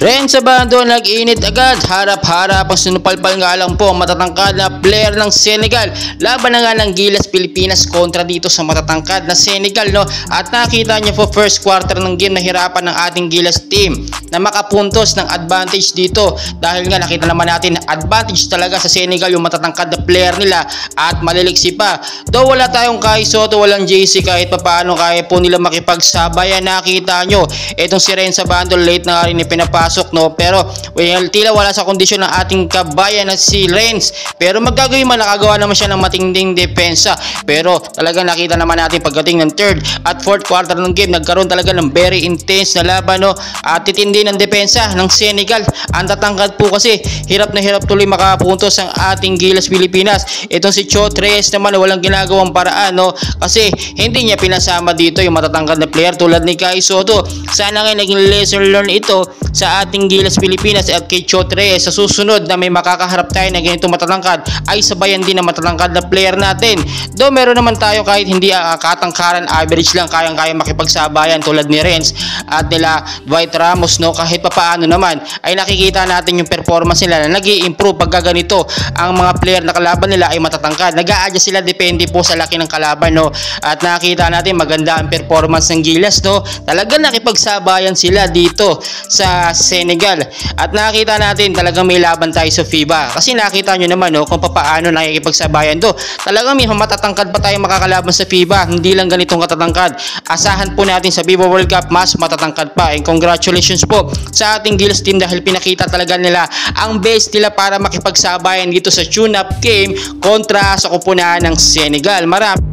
Ren sa bando nag-init agad, harap-harap ang sinupalpal nga lang po ang matatangkad na player ng Senegal. Laban na nga ng Gilas Pilipinas kontra dito sa matatangkad na Senegal no. At nakita niyo po first quarter ng game na hirapan ng ating Gilas team na makapuntos ng advantage dito dahil nga nakita naman natin na advantage talaga sa Senegal yung matatangkad na player nila at maliliksi pa. Though wala tayong Kai Soto, walang JC kahit papaano kaya po nila makipagsabayan nakita nyo. Itong si Ren sa bando late na nga rin ipinapasok pasok no? Pero well, tila wala sa kondisyon ng ating kabayan na si Renz. Pero magagawin man nakagawa naman siya ng matinding depensa. Pero talaga nakita naman natin pagdating ng third at fourth quarter ng game nagkaroon talaga ng very intense na laban no? At titindi ng depensa ng Senegal. Ang tatangkad po kasi hirap na hirap tuloy makapuntos ang ating Gilas Pilipinas. Itong si Cho Tres naman walang ginagawang paraan no? Kasi hindi niya pinasama dito yung matatangkad na player tulad ni Kai Soto. Sana nga naging lesson learned ito sa ating Gilas Pilipinas at kay Chot Reyes sa susunod na may makakaharap tayo na ganito matatangkad ay sabayan din ng matatangkad na player natin. Do meron naman tayo kahit hindi uh, katangkaran average lang kayang-kaya makipagsabayan tulad ni Renz at nila Dwight Ramos no kahit papaano naman ay nakikita natin yung performance nila na nag improve pag ganito ang mga player na kalaban nila ay matatangkad. nag a sila depende po sa laki ng kalaban no at nakita natin maganda ang performance ng Gilas no. Talagang nakipagsabayan sila dito sa Senegal. At nakita natin talagang may laban tayo sa FIBA. Kasi nakita nyo naman no, kung paano nakikipagsabayan do. Talagang may matatangkad pa tayo makakalaban sa FIBA. Hindi lang ganitong katatangkad. Asahan po natin sa FIBA World Cup mas matatangkad pa. And congratulations po sa ating Gilas team dahil pinakita talaga nila ang best nila para makipagsabayan dito sa tune-up game kontra sa kupunan ng Senegal. Marami